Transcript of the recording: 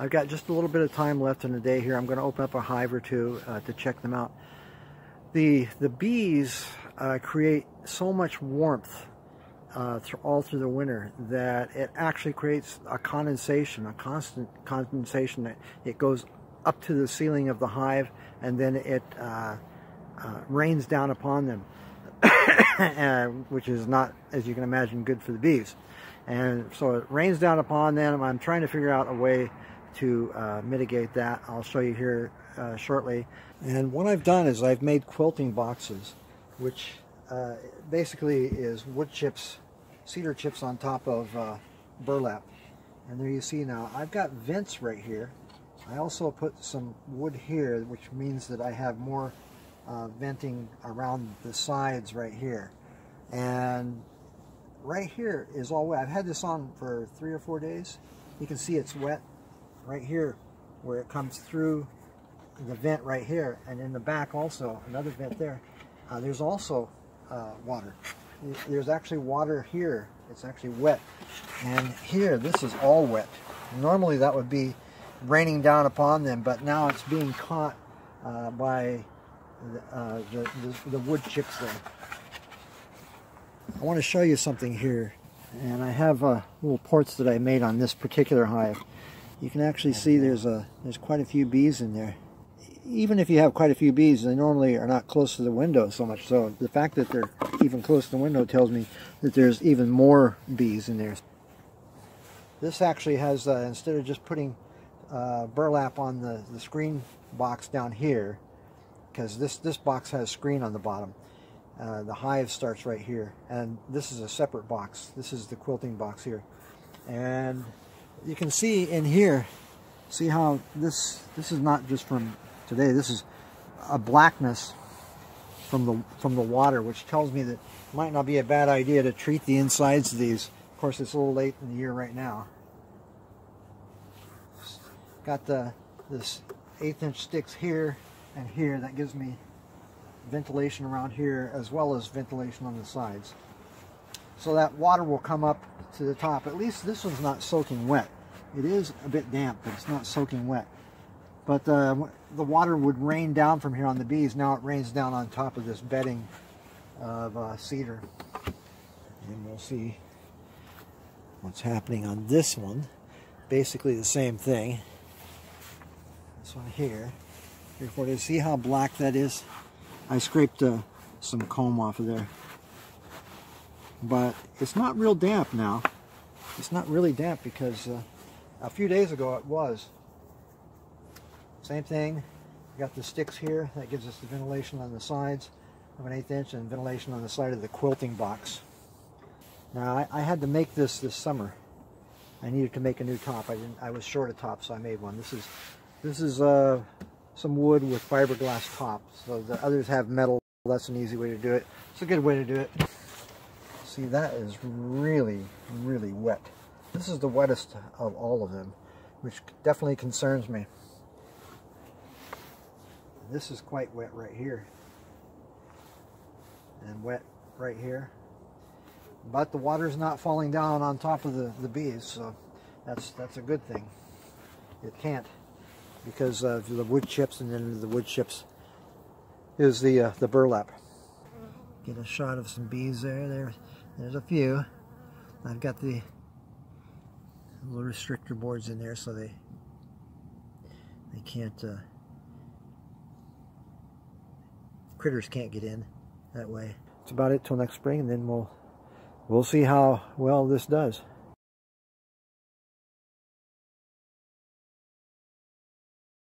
I've got just a little bit of time left in the day here. I'm going to open up a hive or two uh, to check them out. The, the bees uh, create so much warmth uh, all through the winter that it actually creates a condensation, a constant condensation that it goes up to the ceiling of the hive and then it uh, uh, rains down upon them, which is not, as you can imagine, good for the bees. And so it rains down upon them. I'm trying to figure out a way to uh, mitigate that. I'll show you here uh, shortly. And what I've done is I've made quilting boxes, which uh, basically is wood chips, cedar chips on top of uh, burlap. And there you see now, I've got vents right here. I also put some wood here, which means that I have more uh, venting around the sides right here. And right here is all wet. I've had this on for three or four days. You can see it's wet right here where it comes through the vent right here and in the back also another vent there. Uh, there's also uh, water. There's actually water here. It's actually wet. And here this is all wet. Normally that would be raining down upon them but now it's being caught uh, by the, uh, the, the, the wood chips there. I want to show you something here and I have uh, little ports that I made on this particular hive you can actually see there's a there's quite a few bees in there. Even if you have quite a few bees, they normally are not close to the window so much. So the fact that they're even close to the window tells me that there's even more bees in there. This actually has, uh, instead of just putting uh, burlap on the, the screen box down here, because this, this box has screen on the bottom, uh, the hive starts right here. And this is a separate box. This is the quilting box here. And you can see in here, see how this, this is not just from today, this is a blackness from the, from the water, which tells me that it might not be a bad idea to treat the insides of these. Of course, it's a little late in the year right now. Got the this eighth inch sticks here and here. That gives me ventilation around here as well as ventilation on the sides. So that water will come up to the top. At least this one's not soaking wet. It is a bit damp, but it's not soaking wet. But uh, the water would rain down from here on the bees. Now it rains down on top of this bedding of uh, cedar. And we'll see what's happening on this one. Basically the same thing. This one here. Here for you. See how black that is? I scraped uh, some comb off of there but it's not real damp now. It's not really damp because uh, a few days ago it was. Same thing, got the sticks here, that gives us the ventilation on the sides of an eighth inch and ventilation on the side of the quilting box. Now I, I had to make this this summer. I needed to make a new top. I didn't. I was short a top, so I made one. This is this is uh, some wood with fiberglass top. So the others have metal. That's an easy way to do it. It's a good way to do it. See, that is really, really wet. This is the wettest of all of them, which definitely concerns me. This is quite wet right here. And wet right here. But the water's not falling down on top of the, the bees, so that's that's a good thing. It can't because of the wood chips and then the wood chips is the uh, the burlap. Get a shot of some bees there. There, there's a few. I've got the little restrictor boards in there so they they can't uh, critters can't get in that way. That's about it till next spring and then we'll we'll see how well this does.